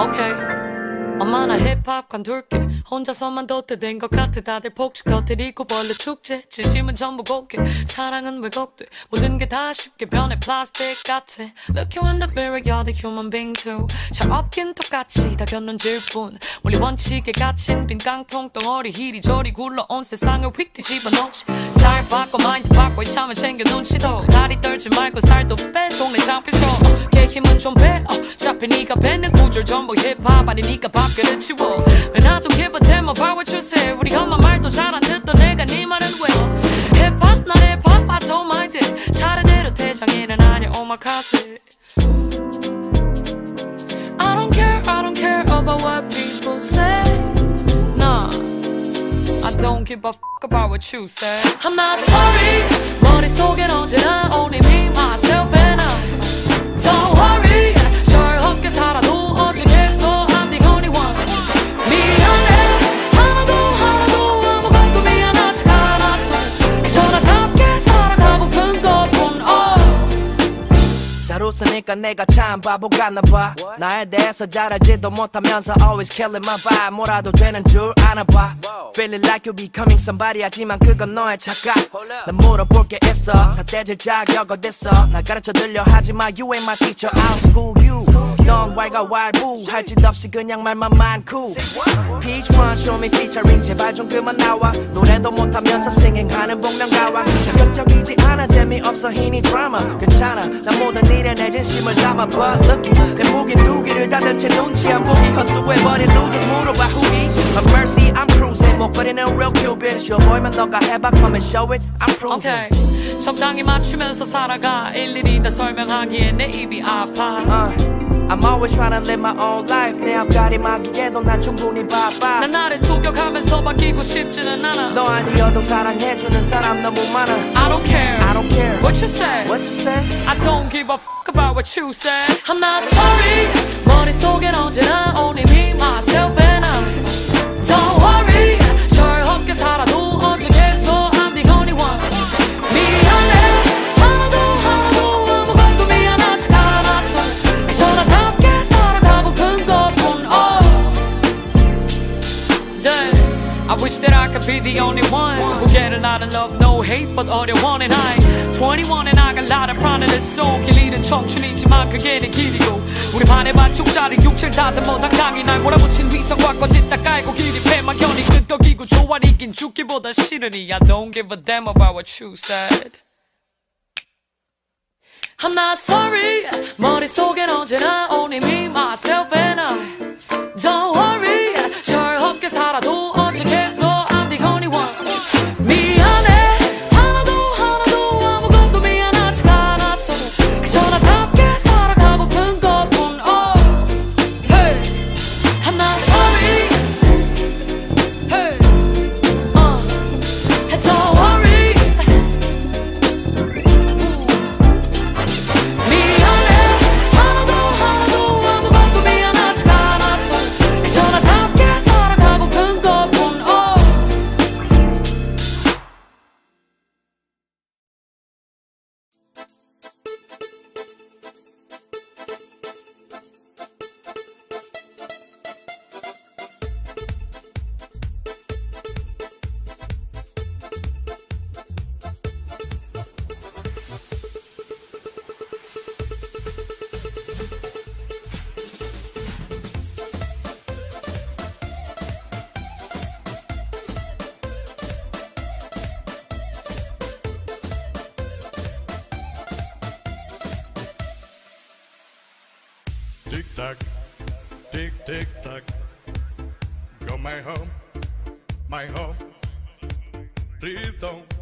Okay. 엄마 나 힙합 관둘게. 혼자서만 덧대된 것 같아. 다들 폭죽 터뜨리고 벌레 축제. 진심은 전부 곱게 사랑은 왜곡돼? 모든 게 다 쉽게 변해. 플라스틱 같아. Look you in the mirror you're the human being too. 잘 없긴 똑같이 다 견눈질 뿐. 원리 원칙에 갇힌 빈 깡통 덩어리 이리저리 굴러온 세상을 휙 뒤집어 놓지. 살 바꿔 마인드 바꿔 이참에 챙겨 눈치도. 다리 떨지 말고 살도 빼. 동네 장피소 걔 힘은 좀빼 어차피 네가 뱉는 구절 전부 힙합 아니니까 밥그릇 치워 Man I don't give a damn about what you say 우리 엄마 말도 잘 안 듣던 내가 네 말은 왜 힙합 난 힙합 I don't mind it 차례대로 대장에는 아니야 오마카세 I don't care I don't care about what people say Nah I don't give a fuck about what you say I'm not sorry 머릿속엔 언제나 only me myself and I Oh. 잘 웃으니까 내가 참 바보 같나봐. 나에 대해서 잘 알지도 못하면서 always killing my vibe. 뭐라도 되는 줄 아나봐 Feeling like you becoming somebody 하지만 그건 너의 착각. 난 물어볼 게 있어. 사대질 자격 어딨어. 나 가르쳐 들려 하지마 You ain't my teacher. I'll school you. 넌 왈가왈부. 할짓 없이 그냥 말만 많고. Peach one show me featuring. 제발 좀 그만 나와. 노래도 못하면서 singing하는 복면 가왕 자극적이지 않아 재미없어 희니 드라마 괜찮아 난 모든 일에 내 진심을 담아. But looky 내 무기 두 개를 닫은 채 눈치 안 보기 헛수고해버린 losers. 물어봐 후기 But mercy I'm cruising 목걸이는 real cupid 쉬워 보이면 너가 해봐 come and show it I'm proving 오케이 적당히 맞추면서 살아가 일일이 다 설명하기에 내 입이 아파 uh, I'm always trying to live my own life 내 앞가림하기에도 난 충분히 바빠 난 나를 속여가면서 바뀌고 싶지는 않아 너 아니어도 사랑해주는 사람 너무 많아 I don't care I don't care what you say What you say? I don't give a fuck about what you say I'm not sorry 머릿속엔 언제나 only me myself and wish that I could be the only one who get a lot of love, no hate, but all they want and I 21 and I got a lot of pride in this soul 길 잃은 청춘이지만 그게 내 길이고 우리 반의 반쪽짜리 육체를 다듬어 당당히 날 몰아붙인 위선과 꺼짓다 깔고 길이 패막연히 끄떡이고 조아리긴 죽기보다 싫으니 I don't give a damn about what you said I'm not sorry 머릿속엔 언제나 only me, myself and I Don't worry 절없게 살아도 Tick tock, tick tick tock. Go my home, my home. Please don't.